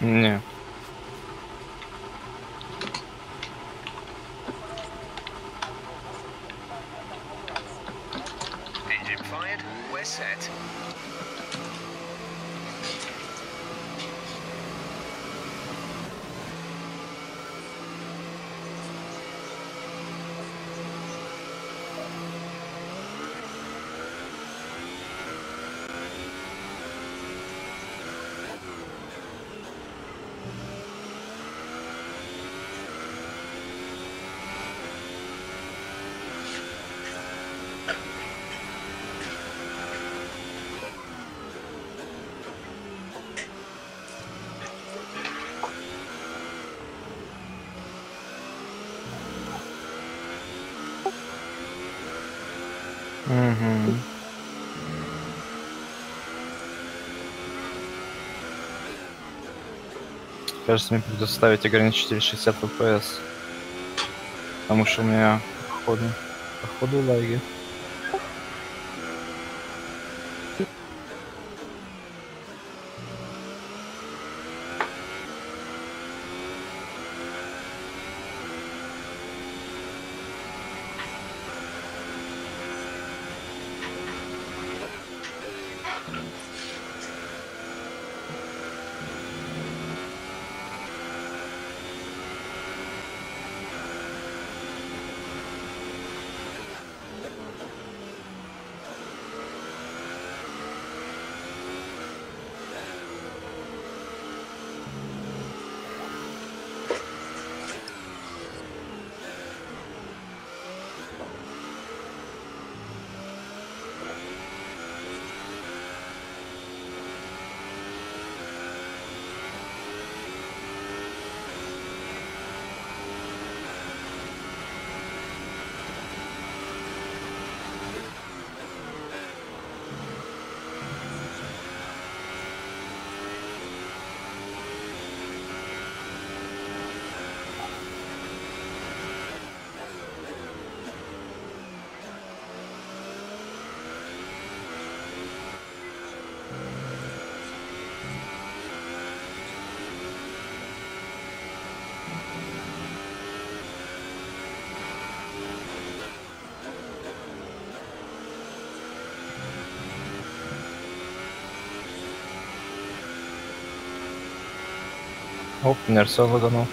Не. Кажется, мне придется ставить ограничитель 60 FPS. Потому что у меня походу, походу лаги. Оп, инерция лаганул.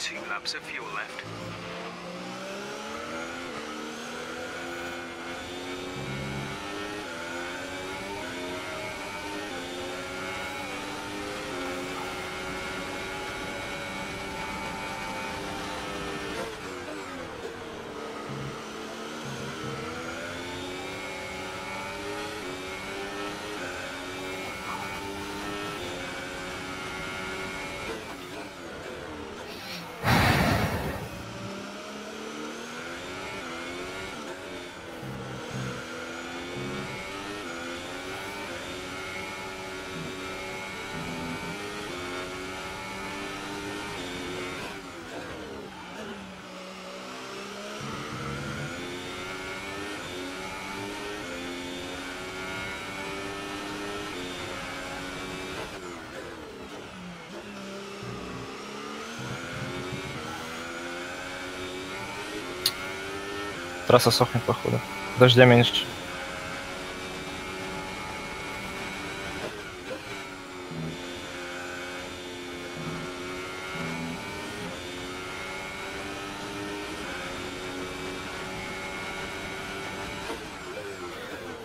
Two laps of fuel left. Трасса сохнет, походу. Дождя меньше.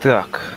Так.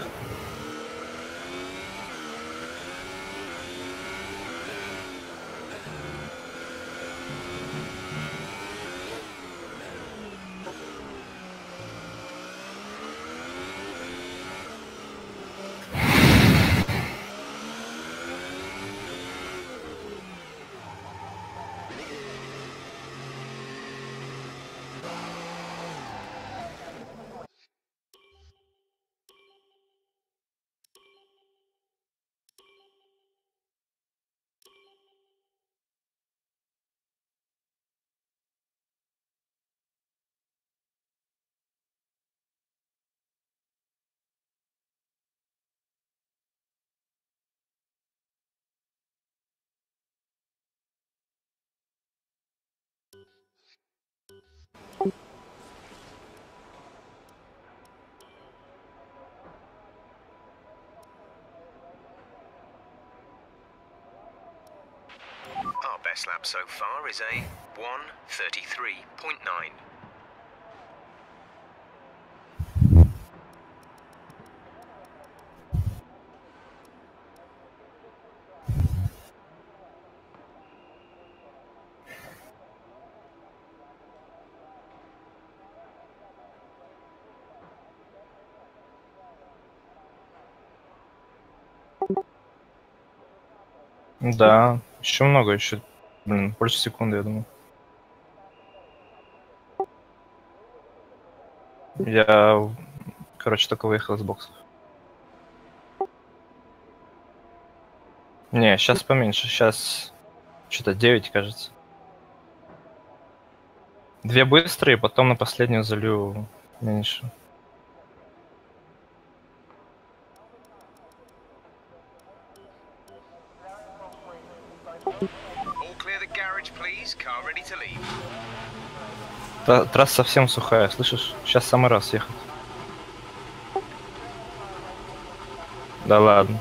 Our best lap so far is a 133.9. Да, еще много, еще, блин, больше секунды, я думаю. Я, короче, только выехал из боксов. Не, сейчас поменьше, сейчас что-то 9, кажется. Две быстрые, потом на последнюю залью меньше. Та- трасса совсем сухая, слышишь? Сейчас самый раз ехать. Да ладно.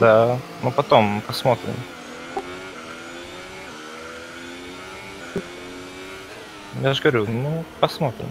Да, ну потом посмотрим. Я же говорю, ну посмотрим.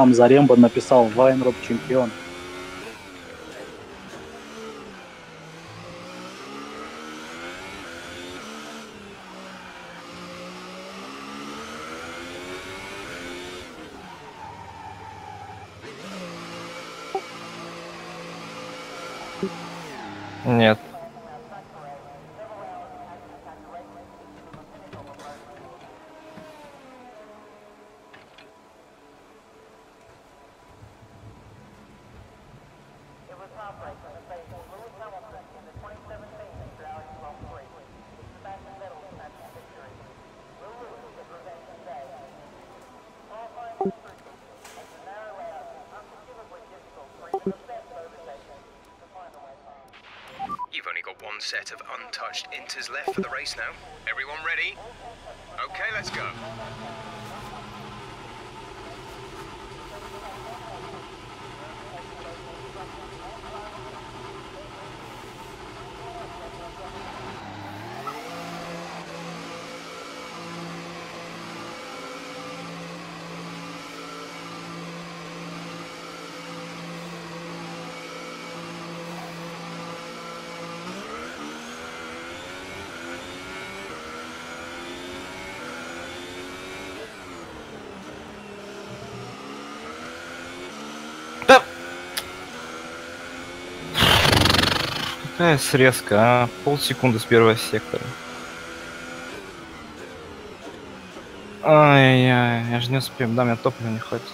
Там Заремба написал Вайнроб чемпион. Set of untouched inters left for the race now. Everyone ready? Okay, let's go. Какая срезка, а? Полсекунды с первого сектора. Ай-яй, я же не успею, да, меня топлива не хватит.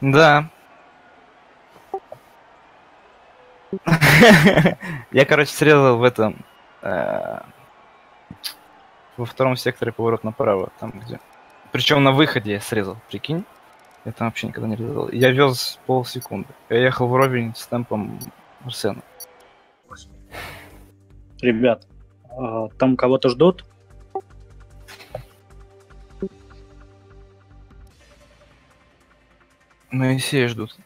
Да. Я, короче, срезал в этом... э, Во втором секторе поворот направо, там где... Причем на выходе я срезал, прикинь. Я там вообще никогда не резал. Я вез полсекунды. Я ехал вровень с темпом Арсена. Ребят, а, там кого-то ждут? Моисея ждут.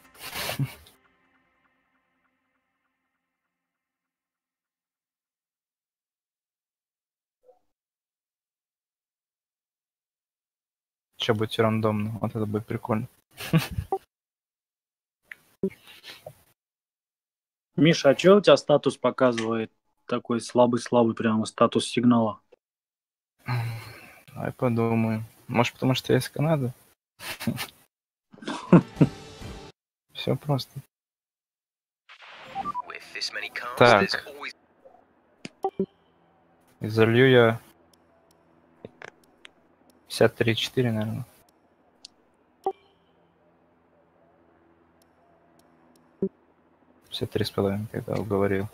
Че будет рандомно? Вот это будет прикольно. Миша, а что у тебя статус показывает? Такой слабый-слабый прямо статус сигнала. Давай подумаем. Может, потому что я из Канады? Все просто. Так. И залью я 53,4, наверное. Все три с половиной, когда уговорил.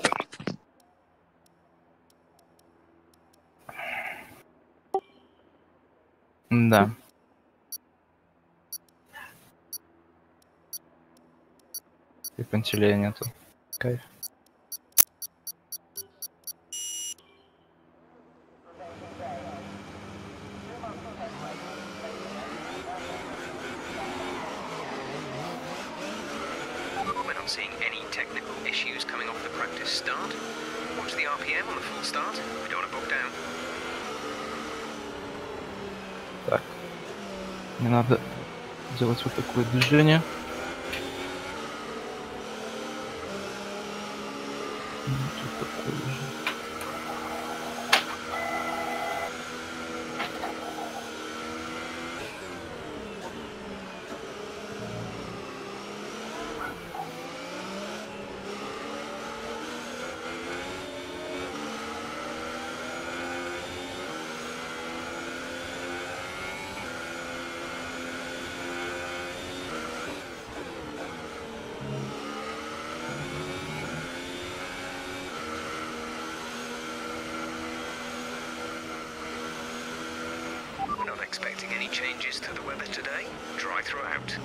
Да. И пантелея нету. Кайф. We're not seeing any technical issues coming off the practice start. Watch the RPM on the full start. We don't want to bog down. Так. Не надо делать вот такое движение. Ну, тут такое же. We're not expecting any changes to the weather today. Dry throughout.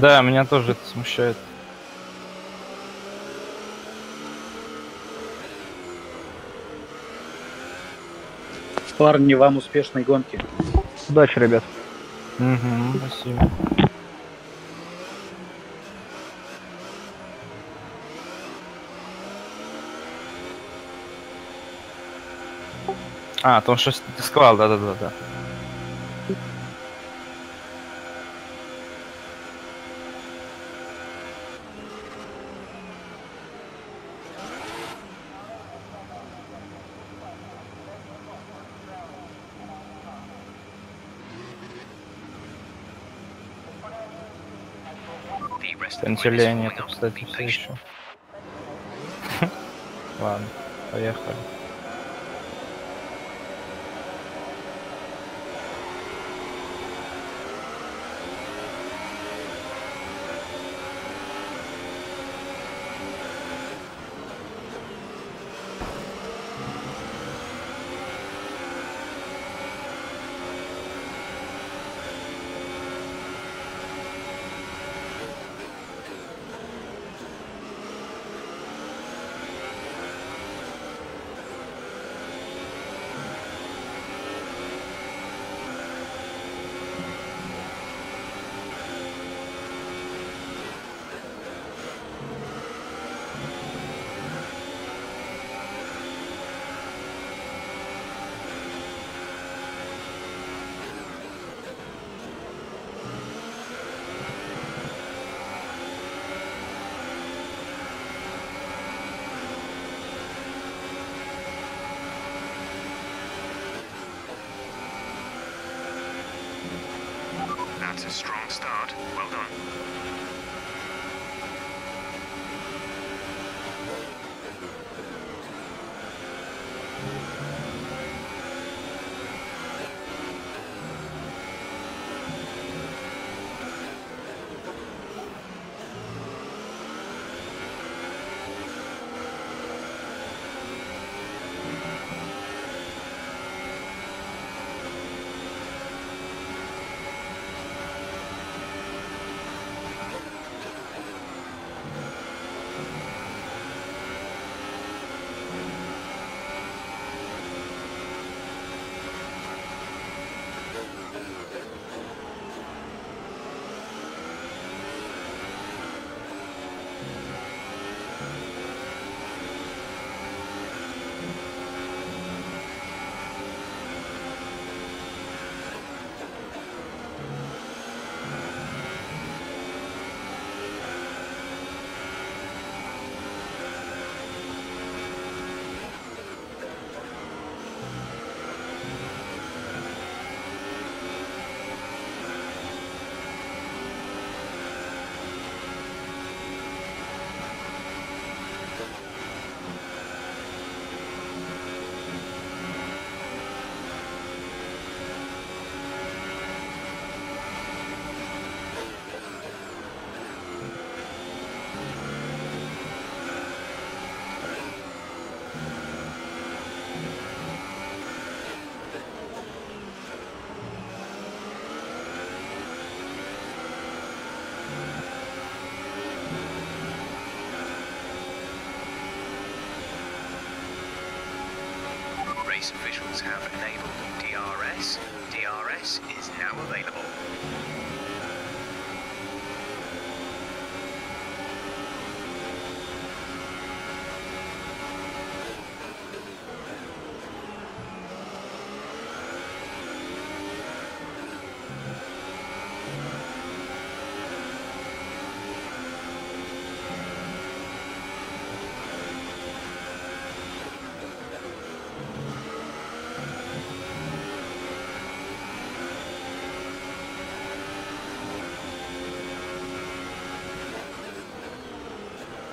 Да, меня тоже это смущает. Парни, вам успешной гонки. Удачи, ребят. Угу, спасибо. А, то что ты сказал, да-да-да-да. The rest of the up. кстати, еще. Ладно, поехали.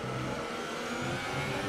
へえ。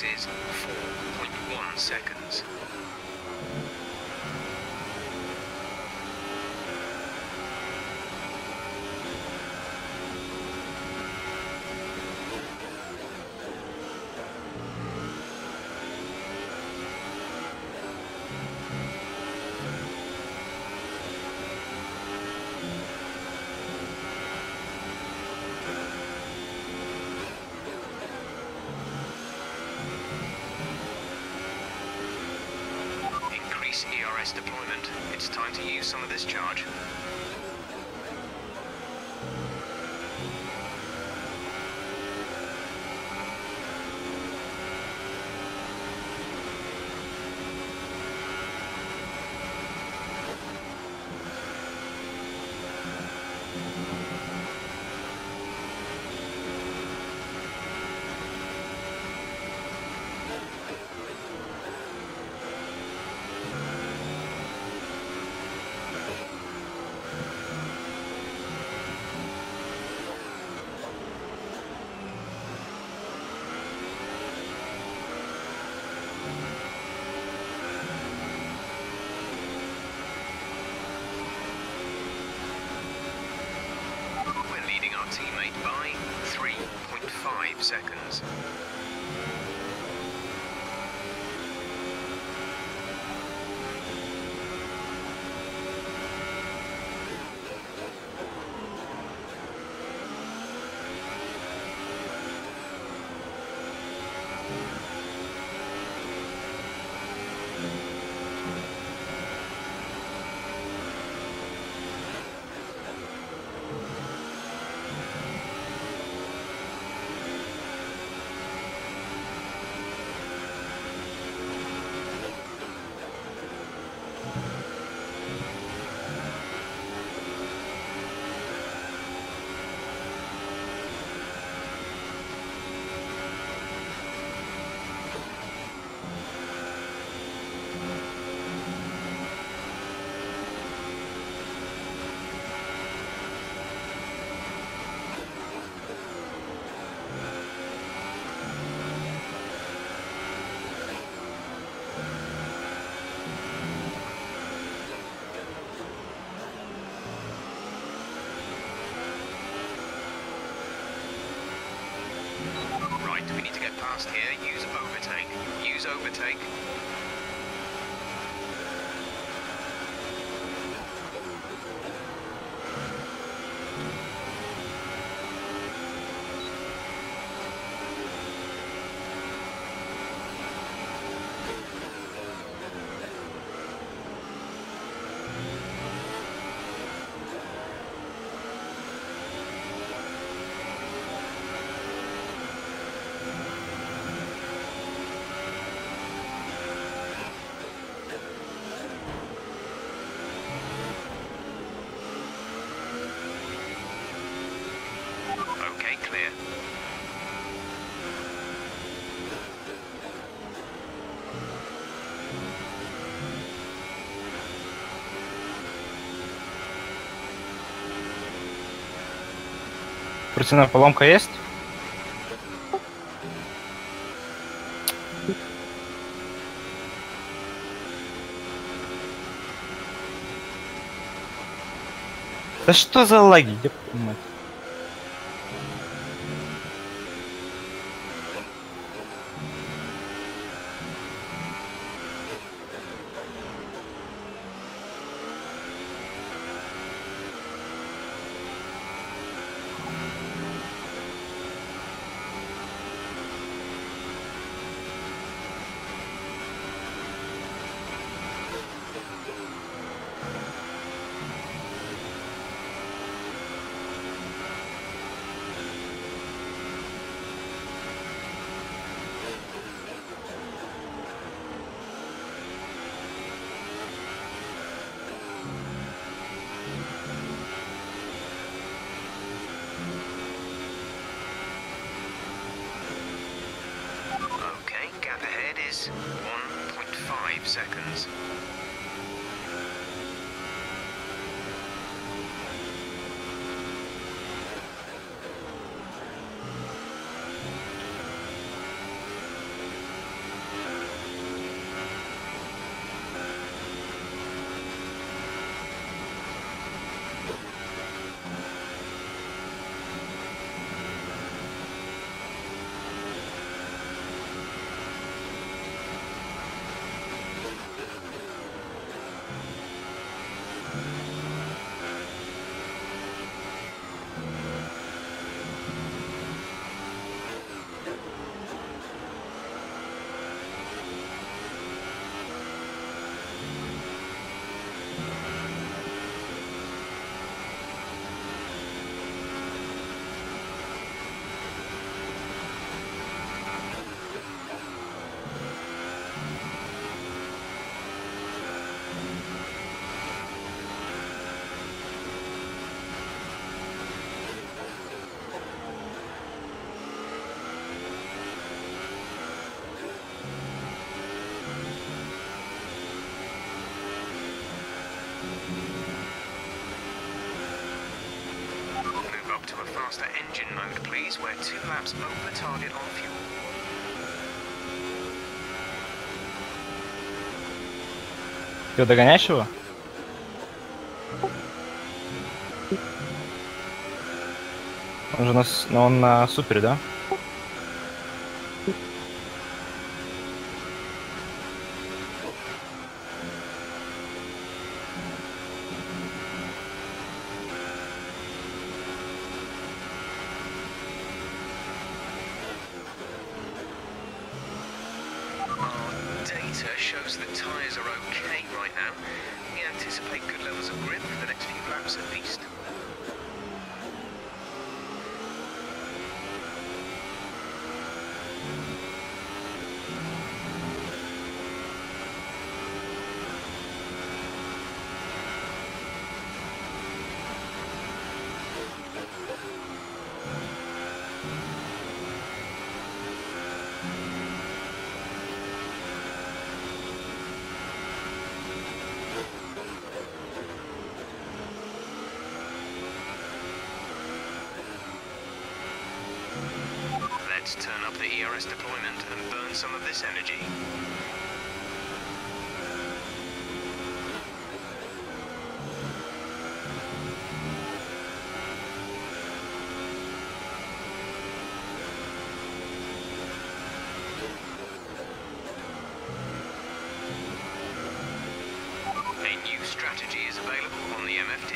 is 4.1 seconds. ERS deployment. It's time to use some of this charge. Teammate by 3.5 seconds. fast here, use overtake. Use overtake Пацаны, поломка есть? Да что за лаги? Ты догоняешь его? Он же на, он на супере, да? Is available on the MFD.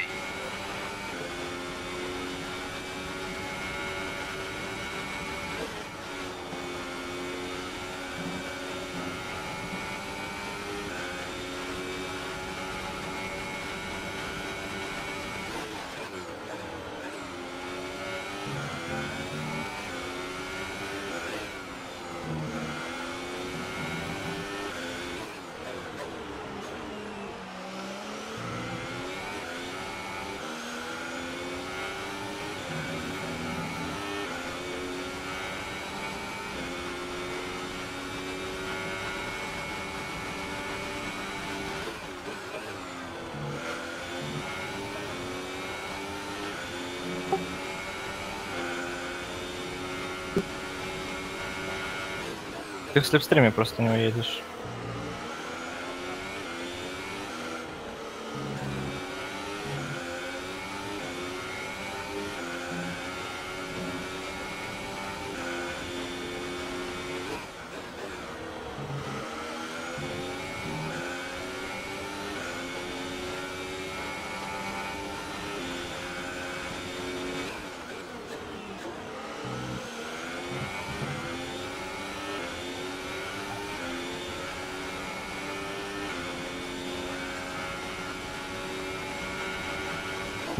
Ты в слепстриме просто не уедешь.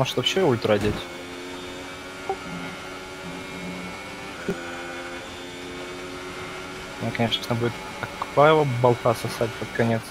Может вообще ультра одеть? Мне, конечно, будет такого болта сосать под конец.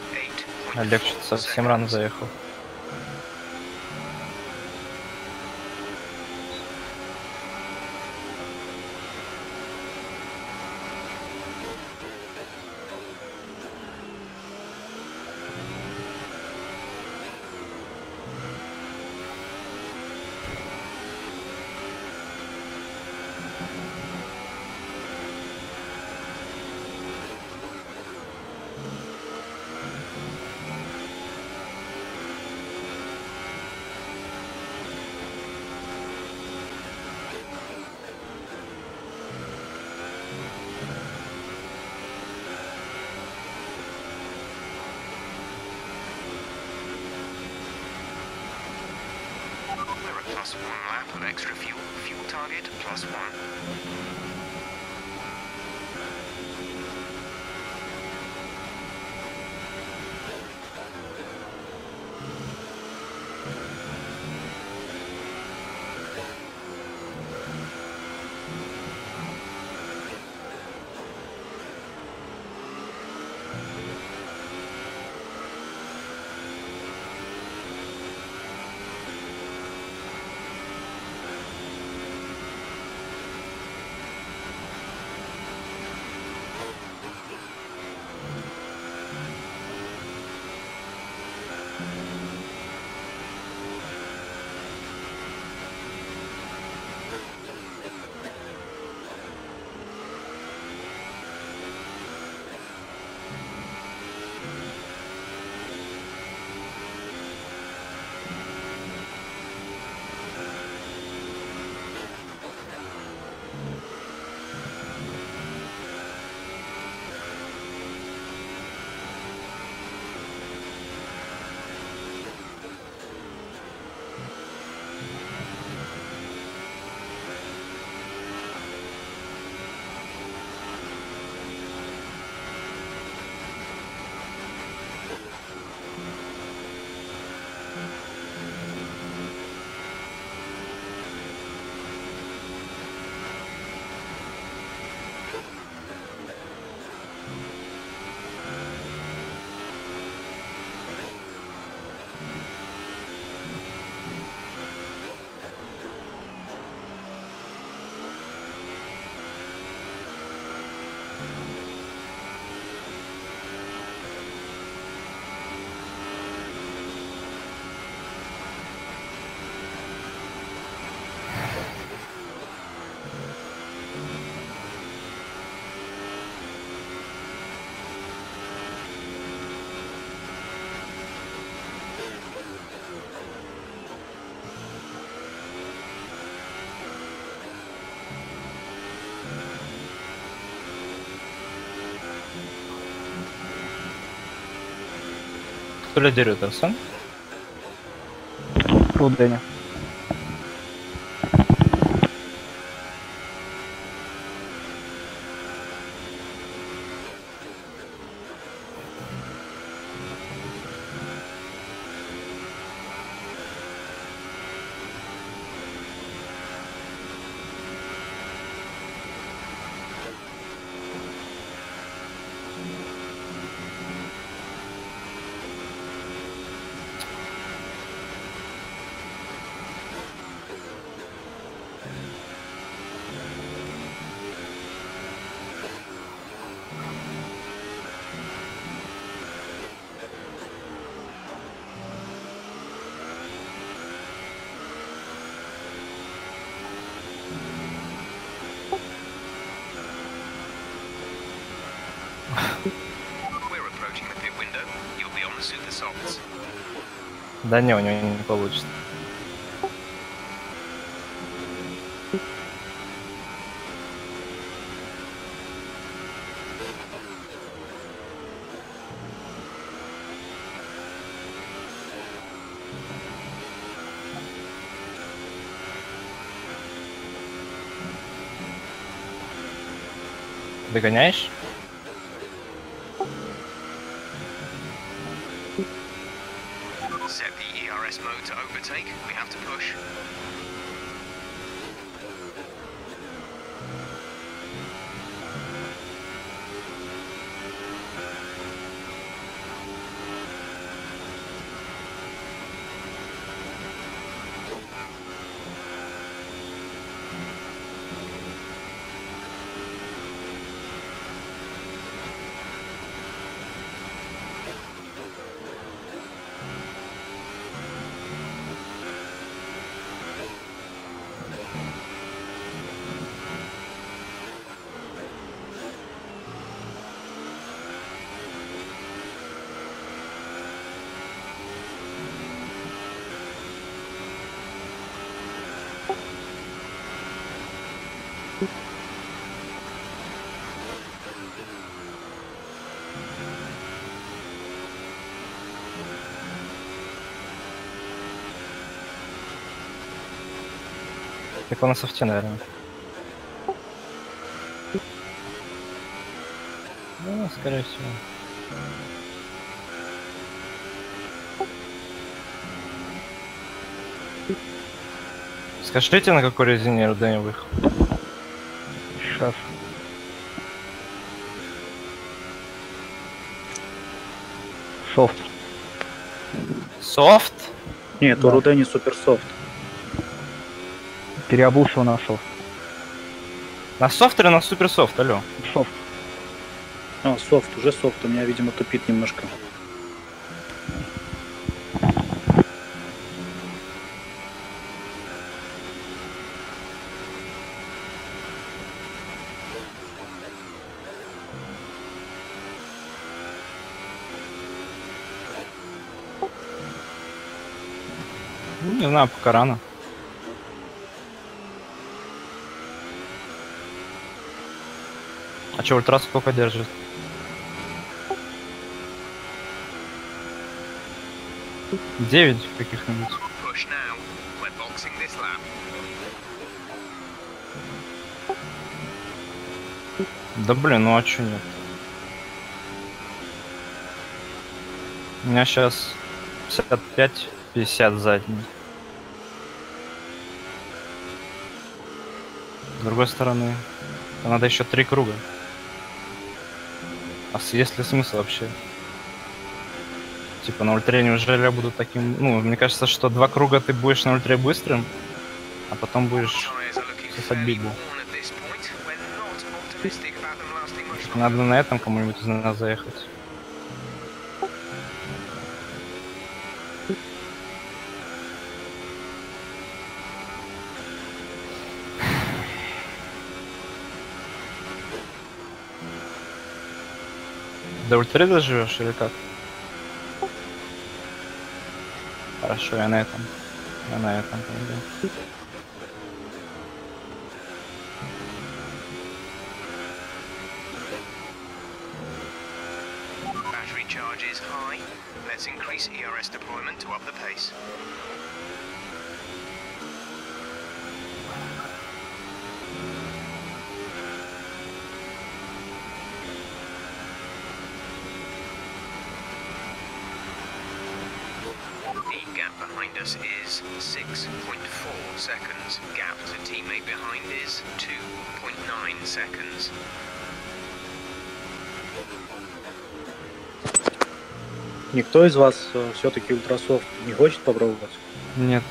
Leader is 8. Олег что-то совсем рано заехал. Plus one lap of extra fuel. Fuel target plus one. Лидирует, Арсен? Руденя. We're Да не, у него не получится. Догоняешь? To overtake. We have to push. Он на софте, наверное. Ну, скорее всего. Скажите, на какой резине Руденя выехал? Сейчас. Софт. Софт? Нет, Да. у Рудени суперсофт. Переобулся на софт. На софт или на суперсофт, алло? Софт. А, софт, уже софт. У меня, видимо, тупит немножко. Не знаю, пока рано. А че, ультрас сколько держит? Девять каких-нибудь. Да блин, ну а чё нет? У меня сейчас 55-50 задний. С другой стороны, надо еще три круга. А есть ли смысл вообще? Типа на ультре неужели я буду таким... Ну, мне кажется, что два круга ты будешь на ультре быстрым, а потом будешь... Lasting much longer. Надо на этом кому-нибудь из нас заехать. До ультри доживешь или как? Хорошо, я на этом. Я на этом пойду. Никто из вас все-таки ультрасофт не хочет попробовать? Нет.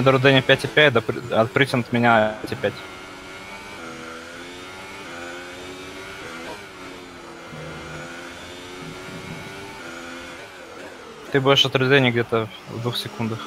Меня до Рудени 5,5, до, При- от Притин от меня 5,5. Ты будешь от Рудени где-то в двух секундах.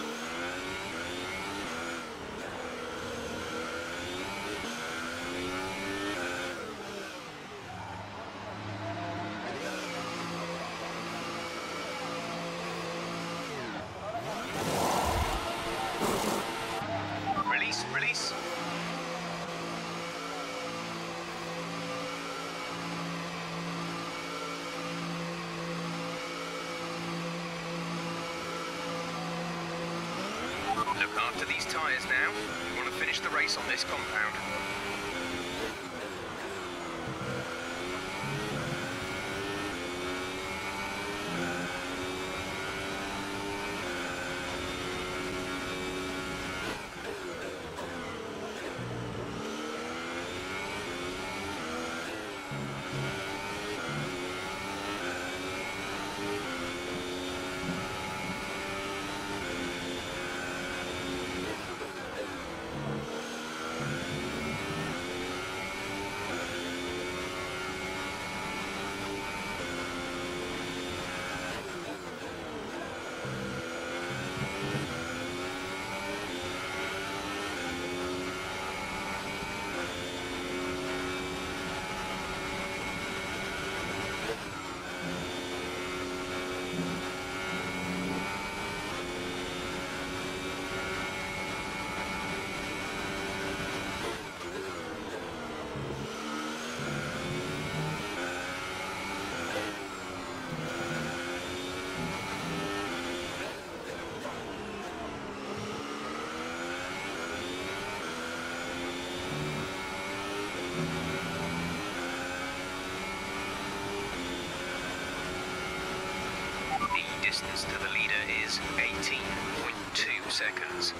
Seconds.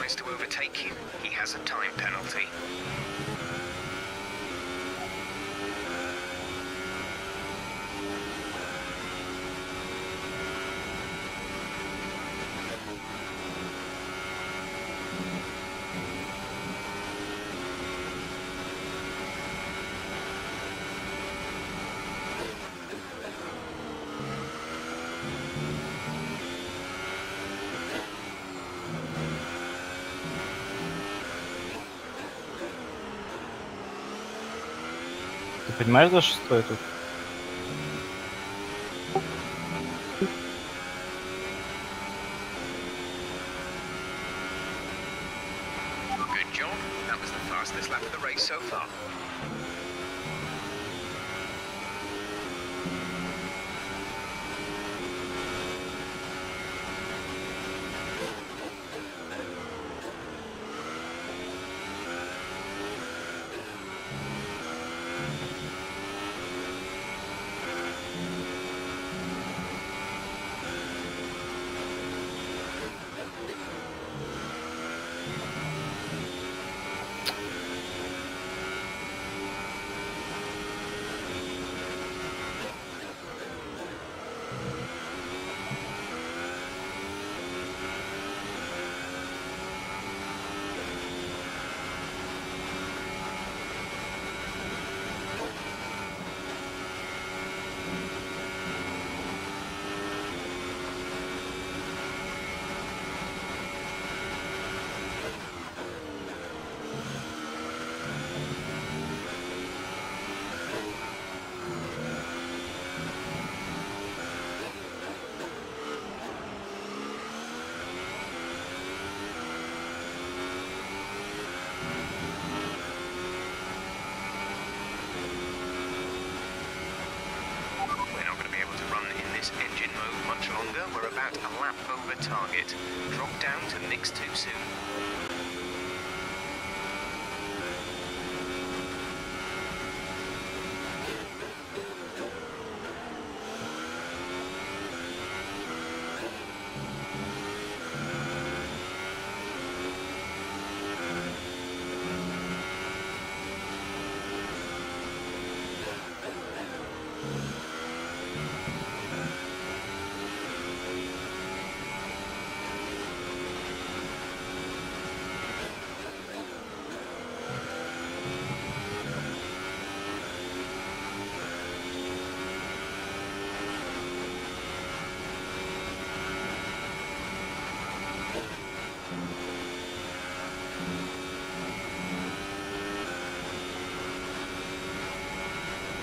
Tries to overtake понимаешь, за шестой тут? Good job. That was the fastest lap of the race so far.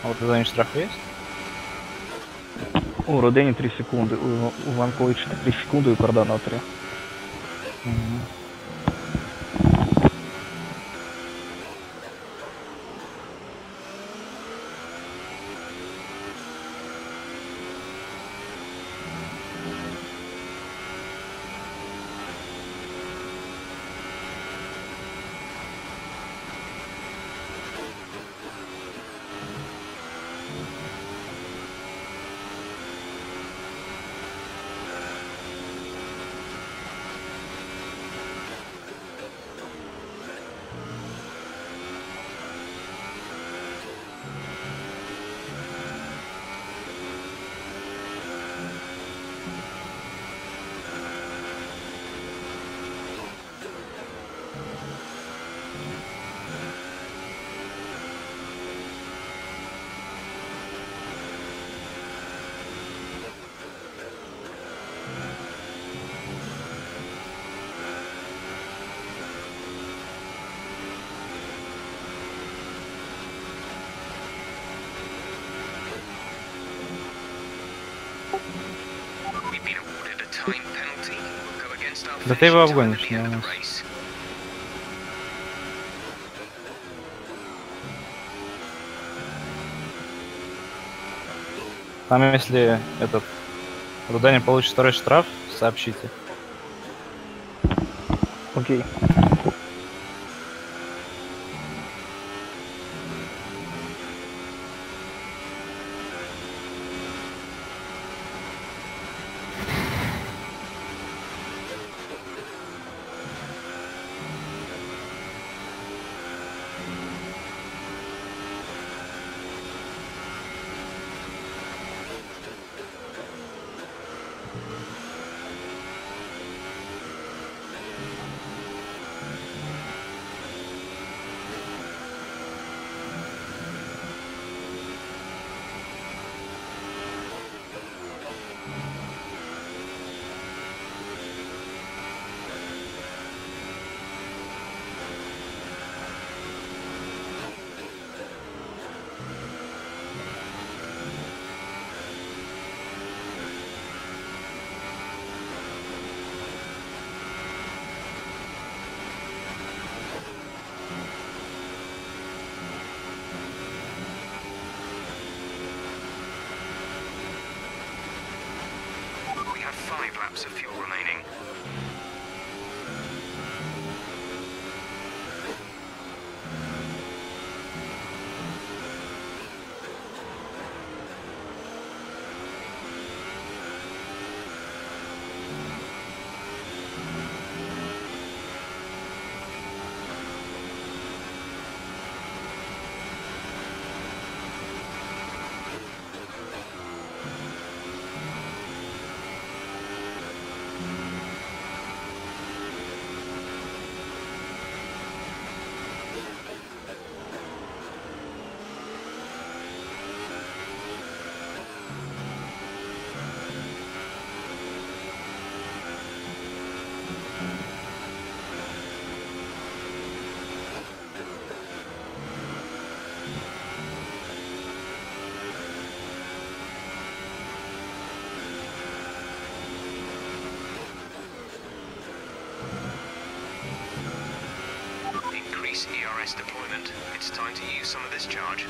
А вот задание штрафа есть? У Родені 3 секунди, у, у Ванковича 3 секунди і у Кардана 3. Да ты его обгонишь, не race. Там если этот Рудани получит второй штраф, сообщите. Окей. We time lapse of few ERS deployment. It's time to use some of this charge.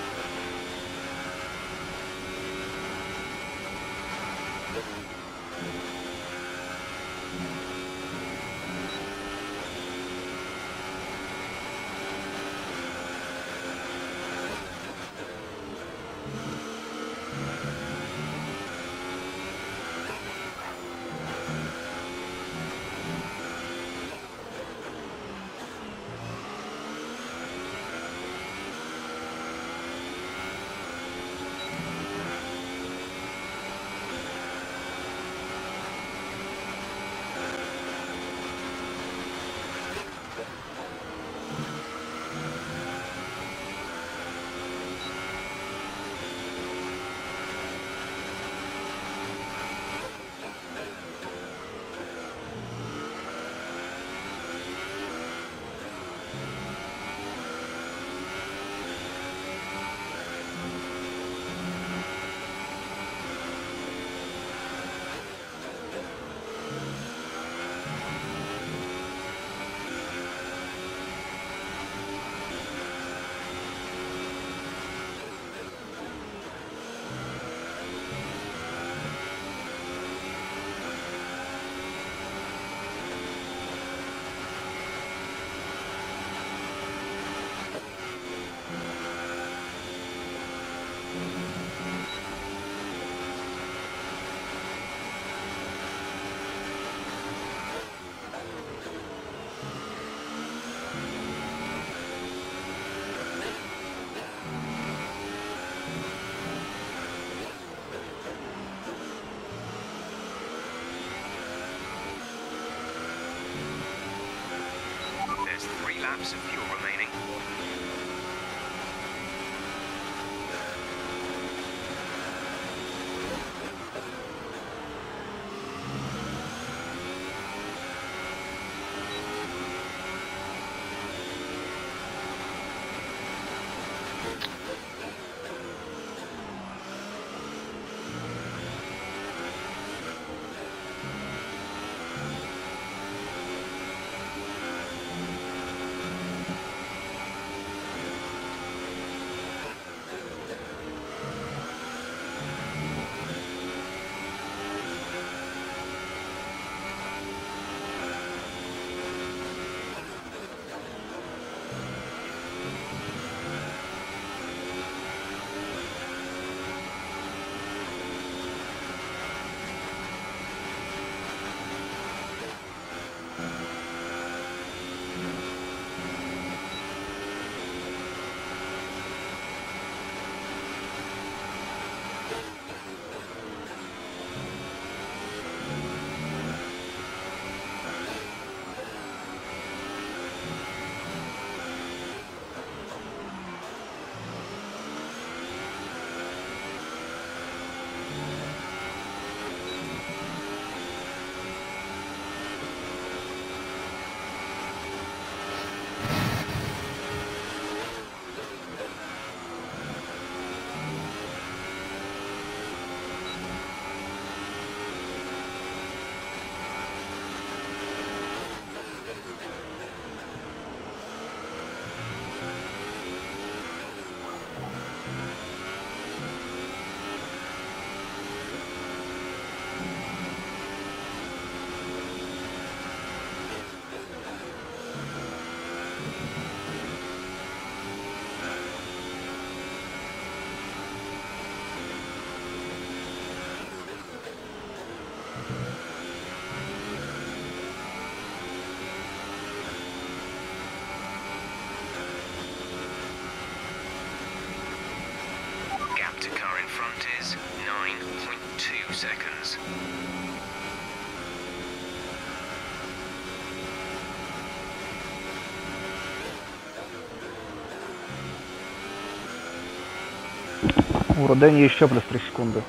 У Родени еще плюс 3 секунды.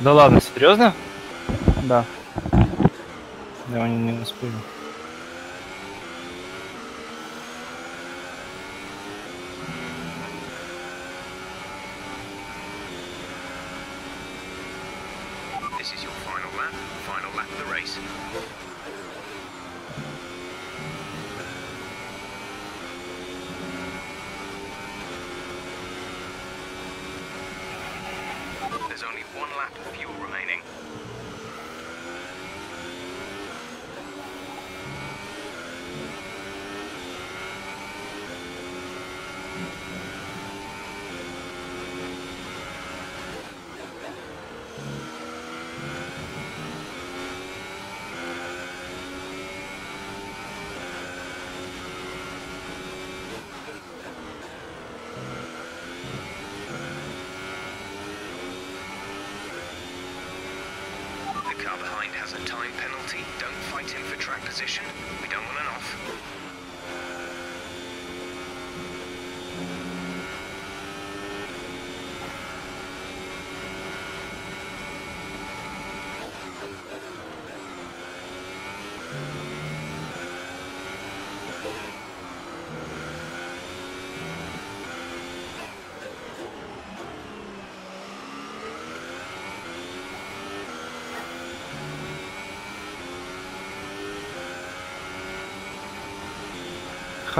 Да ладно, серьезно? Да. Я его не, успею.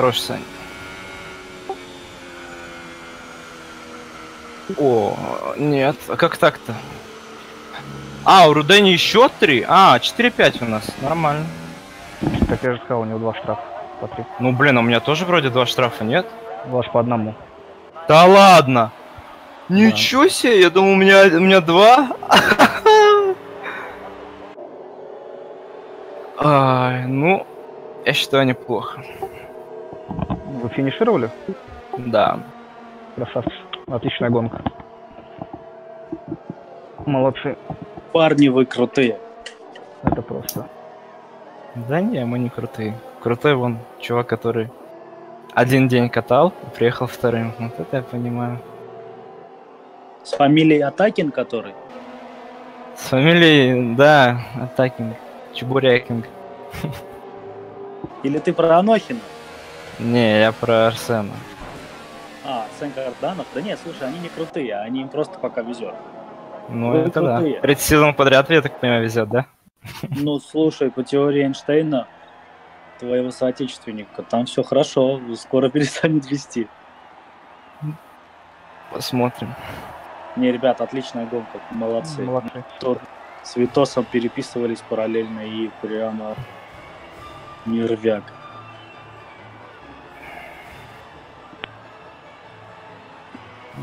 Хорош, Сань. О, нет, а как так-то? А, у Рудени еще три? А, 4-5 у нас, нормально. Как я же сказал, у него два штрафа по три. Ну, блин, а у меня тоже вроде два штрафа, нет? Ваш по одному. Да ладно! Ничего себе, я думал, у меня, у меня два. Ай, ну, я считаю, неплохо. Вы финишировали? Да. Красавцы. Отличная гонка. Молодцы. Парни, вы крутые. Это просто. Да не, мы не крутые. Крутой вон чувак, который один день катал, приехал вторым. Вот это я понимаю. С фамилией Атакин, который? С фамилией, да, Атакин, Чебурякинг. Или ты про Анохина? Не, я про Арсена. А, Арсен Карданов? Да нет, слушай, они не крутые, они им просто пока везет. Ну, Вы это да. крутые. Третий сезон подряд, я так понимаю, везет, да? Ну, слушай, по теории Эйнштейна, твоего соотечественника, там все хорошо, скоро перестанет вести. Посмотрим. Не, ребят, отличная гонка, молодцы. Молодцы. С Витосом переписывались параллельно и прямо нервяк.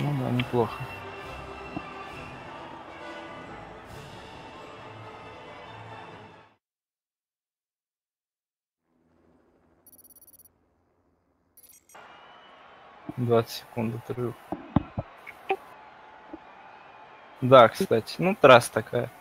Ну да, неплохо. Двадцать секунд отрыв. Да, кстати, ну трасса такая.